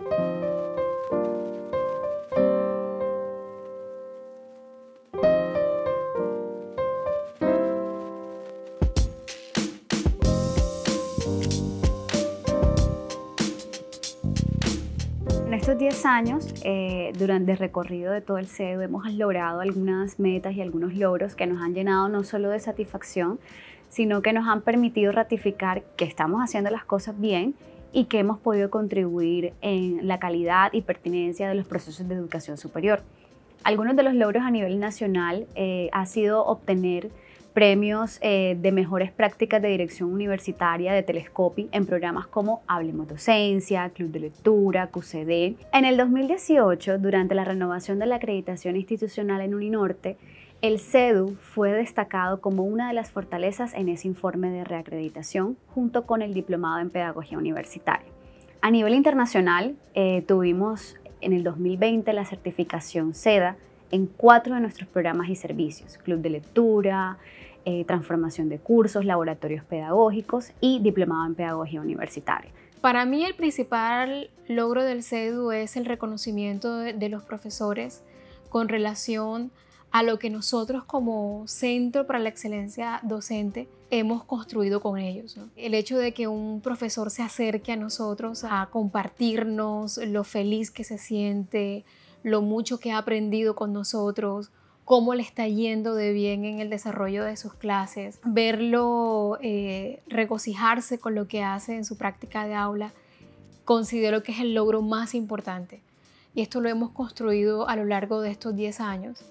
En estos 10 años, eh, durante el recorrido de todo el CEDU, hemos logrado algunas metas y algunos logros que nos han llenado no solo de satisfacción, sino que nos han permitido ratificar que estamos haciendo las cosas bien y que hemos podido contribuir en la calidad y pertinencia de los procesos de educación superior. Algunos de los logros a nivel nacional eh, ha sido obtener premios eh, de mejores prácticas de dirección universitaria de Telescopi en programas como Hablemos Docencia, Club de Lectura, QCD. En el 2018, durante la renovación de la acreditación institucional en Uninorte, el CEDU fue destacado como una de las fortalezas en ese informe de reacreditación, junto con el diplomado en Pedagogía Universitaria. A nivel internacional, eh, tuvimos en el 2020 la certificación SEDA en cuatro de nuestros programas y servicios, Club de Lectura, eh, Transformación de Cursos, Laboratorios Pedagógicos y Diplomado en Pedagogía Universitaria. Para mí el principal logro del CEDU es el reconocimiento de, los profesores con relación a lo que nosotros como Centro para la Excelencia Docente hemos construido con ellos. El hecho de que un profesor se acerque a nosotros a compartirnos lo feliz que se siente, lo mucho que ha aprendido con nosotros, cómo le está yendo de bien en el desarrollo de sus clases, verlo eh, regocijarse con lo que hace en su práctica de aula, considero que es el logro más importante. Y esto lo hemos construido a lo largo de estos 10 años.